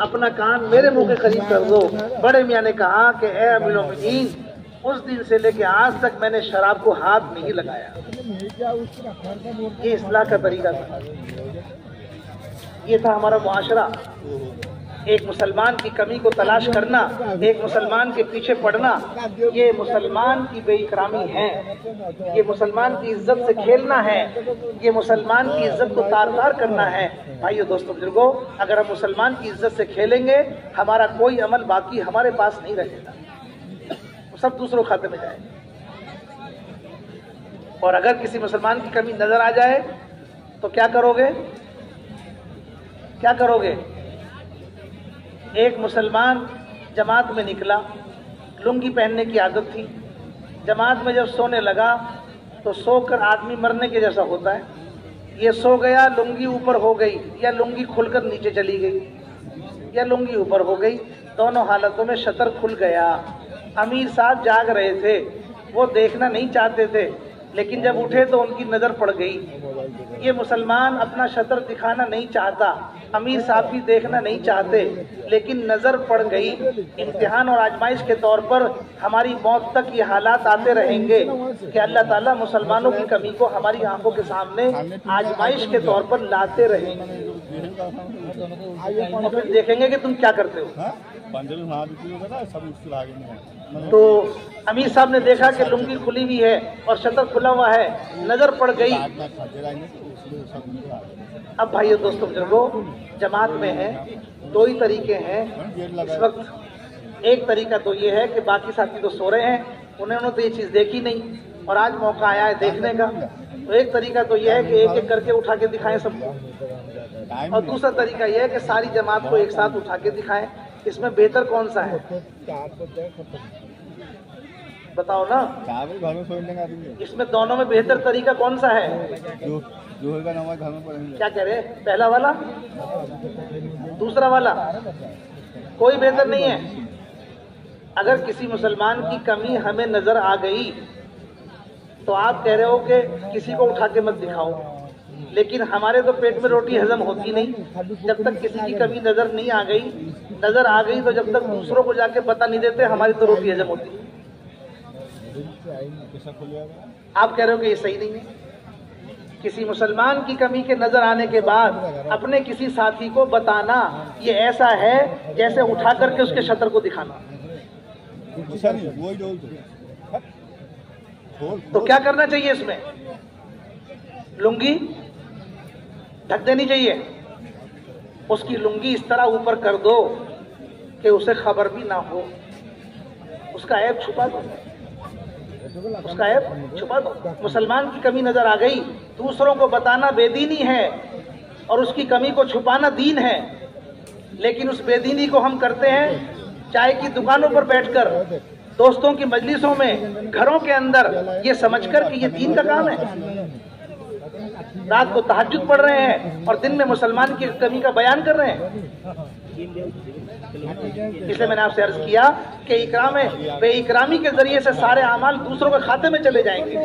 अपना कान मेरे मुँह के करीब कर दो। बड़े मियाँ ने कहा कि, ए अमीन उस दिन से लेके आज तक मैंने शराब को हाथ नहीं लगाया। ये इसलाह का तरीका था। ये था हमारा मुआशरा। एक मुसलमान की कमी को तलाश करना, एक मुसलमान के पीछे पड़ना, ये मुसलमान की बेइकरामी है। ये मुसलमान की इज़्ज़त से खेलना है। ये मुसलमान की इज़्ज़त को तार तार करना है। भाइयों, दोस्तों, बुज़ुर्गों, अगर हम मुसलमान की इज़्ज़त से खेलेंगे, हमारा कोई अमल बाकी हमारे पास नहीं रहेगा। सब दूसरों खाते में जाएगा। और अगर किसी मुसलमान की कमी नज़र आ जाए तो क्या करोगे? क्या करोगे? एक मुसलमान जमात में निकला। लुंगी पहनने की आदत थी। जमात में जब सोने लगा तो सोकर आदमी मरने के जैसा होता है। ये सो गया, लुंगी ऊपर हो गई, या लुंगी खुलकर नीचे चली गई, या लुंगी ऊपर हो गई। दोनों हालतों में शतर खुल गया। अमीर साहब जाग रहे थे। वो देखना नहीं चाहते थे, लेकिन जब उठे तो उनकी नज़र पड़ गई। ये मुसलमान अपना शतर दिखाना नहीं चाहता। अमीर साहब भी देखना नहीं चाहते लेकिन नज़र पड़ गई। इम्तिहान और आजमाइश के तौर पर हमारी मौत तक ये हालात आते रहेंगे कि अल्लाह ताला मुसलमानों की कमी को हमारी आँखों के सामने आजमाइश के तौर पर लाते रहेंगे। और फिर देखेंगे कि तुम क्या करते हो। तो अमीर साहब ने देखा कि लुंगी खुली हुई है और शटर खुला हुआ है नज़र पड़ गई। अब भाइयों दोस्तों बुजुर्गो जमात में है दो ही तरीके हैं। इस वक्त एक तरीका तो ये है कि बाकी साथी तो सो रहे हैं उन्होंने तो ये चीज़ देखी नहीं और आज मौका आया है देखने का। तो एक तरीका तो ये है कि एक एक करके उठा के दिखाएँ सबको। और दूसरा तरीका यह है कि सारी जमात को एक साथ उठा के दिखाएँ इसमें बेहतर कौन सा है? बताओ ना। इसमें दोनों में बेहतर तरीका कौन सा है? क्या कह रहे पहला वाला? दूसरा वाला? कोई बेहतर नहीं है। अगर किसी मुसलमान की कमी हमें नज़र आ गई तो आप कह रहे हो कि किसी को उठा के मत दिखाओ। लेकिन हमारे तो पेट में रोटी हजम होती नहीं। जब तक किसी की कमी नज़र नहीं आ गई, नज़र आ गई तो जब तक दूसरों को जाके पता नहीं देते, हमारी तो रोटी हजम होती। आप कह रहे हो कि ये सही नहीं है? किसी मुसलमान की कमी के नज़र आने के बाद अपने किसी साथी को बताना, ये ऐसा है जैसे उठा करके उसके शतर को दिखाना। तो क्या करना चाहिए इसमें? लुंगी? ढक देनी चाहिए। उसकी लुंगी इस तरह ऊपर कर दो कि उसे खबर भी ना हो। उसका ऐप छुपा दो। उसका ऐप छुपा दो। मुसलमान की कमी नज़र आ गई। दूसरों को बताना बेदीनी है और उसकी कमी को छुपाना दीन है, लेकिन उस बेदीनी को हम करते हैं चाय की दुकानों पर बैठकर, दोस्तों की मजलिसों में, घरों के अंदर। ये समझकर कि ये दीन का काम है। रात को तहजद पढ़ रहे हैं और दिन में मुसलमान की कमी का बयान कर रहे हैं। इसलिए मैंने आपसे अर्ज़ किया कि इकराम, बेइकरामी के ज़रिए से सारे अमाल दूसरों के खाते में चले जाएँगे।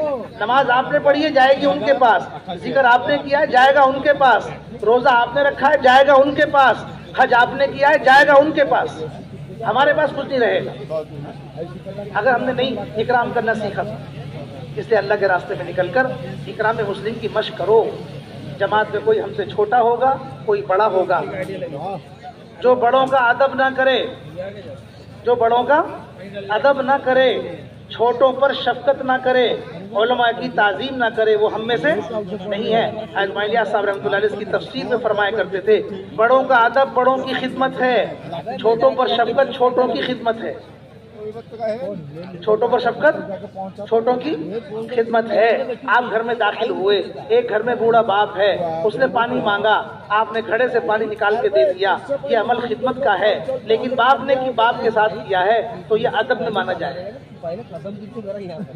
नमाज़ आपने पढ़ी है, जाएगी उनके पास। ज़िक्र आपने किया है, जाएगा उनके पास। रोजा आपने रखा है, जाएगा उनके पास। हज आपने किया है, जाएगा उनके पास। हमारे पास कुछ नहीं रहेगा। अगर हमने नहीं इकराम करना सीखा, इसलिए अल्लाह के रास्ते में निकलकर इकराम मुस्लिम की मश करो। जमात में कोई हमसे छोटा होगा, कोई बड़ा होगा। जो बड़ों का अदब ना करे, जो बड़ों का अदब ना करे, छोटों पर शफकत ना करे ओलमा की ताजीम ना करे, वो हम में से नहीं है। अजमालिया साहब रहमत की तफसीर में फरमाया करते थे, बड़ों का अदब बड़ों की खिदमत है, छोटों पर शफकत छोटों की खिदमत है। छोटों पर शफकत, छोटों की खिदमत है। आप घर में दाखिल हुए, एक घर में बूढ़ा बाप है। उसने पानी मांगा, आपने घड़े से पानी निकाल के दे दिया। ये अमल खिदमत का है। लेकिन बाप ने की बाप के साथ किया है तो ये अदब न माना जाए।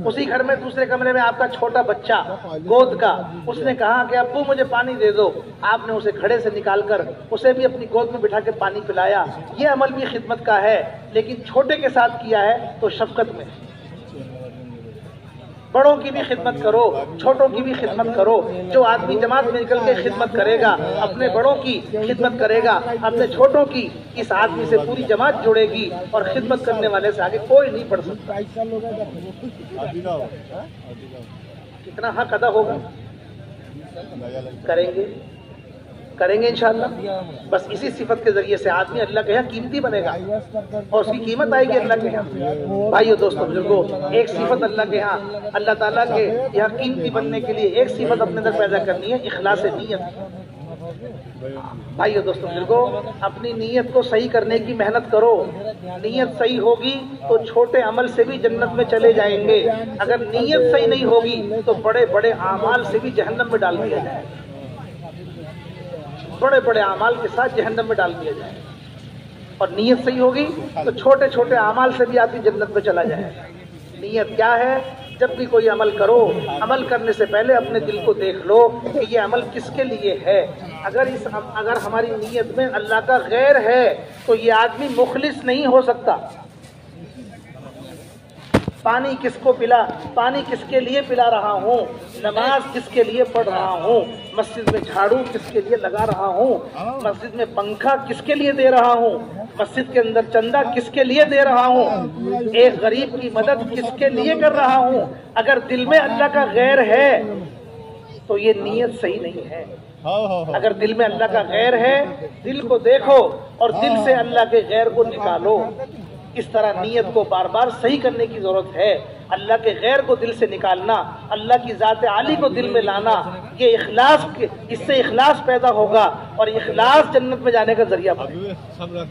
उसी घर में दूसरे कमरे में आपका छोटा बच्चा, गोद का, उसने कहा कि अबू मुझे पानी दे दो। आपने उसे खड़े से निकाल कर उसे भी अपनी गोद में बिठा के पानी पिलाया। ये अमल भी खिदमत का है, लेकिन छोटे के साथ किया है तो शफकत में। बड़ों की भी खिदमत करो, छोटों की भी खिदमत करो। जो आदमी जमात में निकल के खिदमत करेगा, अपने बड़ों की खिदमत करेगा, अपने छोटों की, इस आदमी से पूरी जमात जुड़ेगी और खिदमत करने वाले से आगे कोई नहीं पढ़ सकता। कितना हक अदा होगा? करेंगे। करेंगे इंशाल्लाह। बस इसी सिफत के ज़रिए से आदमी अल्लाह के यहाँ कीमती बनेगा। और उसकी कीमत आएगी अल्लाह के यहाँ। भाइयों दोस्तों, बुजुर्गो, एक सिफत अल्लाह के यहाँ, अल्लाह ताला के यहाँ कीमती बनने के लिए एक सिफत अपने अंदर पैदा करनी है, इखलास नीयत। भाइयों दोस्तों, बुजुर्गो, अपनी नीयत को सही करने की मेहनत करो। नीयत सही होगी तो छोटे अमल से भी जन्नत में चले जाएँगे। अगर नीयत सही नहीं होगी तो बड़े बड़े अमाल से भी जहन्नम में डाल दिया जाएगा बड़े बड़े अमाल के साथ जहन्नम में डाल दिया जाए। और नीयत सही होगी तो छोटे छोटे अमाल से भी आदमी जन्नत में चला जाएगा नीयत क्या है? जब भी कोई अमल करो, अमल करने से पहले अपने दिल को देख लो कि ये अमल किसके लिए है। अगर इस, अगर हमारी नीयत में अल्लाह का गैर है तो ये आदमी मुखलिस नहीं हो सकता। पानी किसको पिला, पानी किसके लिए पिला रहा हूँ? नमाज़ किसके लिए पढ़ रहा हूँ? मस्जिद में झाड़ू किसके लिए लगा रहा हूँ? मस्जिद में पंखा किसके लिए दे रहा हूँ? मस्जिद के अंदर चंदा किसके लिए दे रहा हूँ? एक गरीब की मदद किसके लिए कर रहा हूँ? अगर दिल में अल्लाह का गैर है तो ये नीयत सही नहीं है। अगर दिल में अल्लाह का गैर है, दिल को देखो और दिल से अल्लाह के गैर को निकालो। इस तरह नीयत को बार बार सही करने की ज़रूरत है। अल्लाह के गैर को दिल से निकालना, अल्लाह की ज़ात आली को दिल में लाना, ये इखलास, इससे इखलास पैदा होगा और इखलास जन्नत में जाने का ज़रिया बनेगा।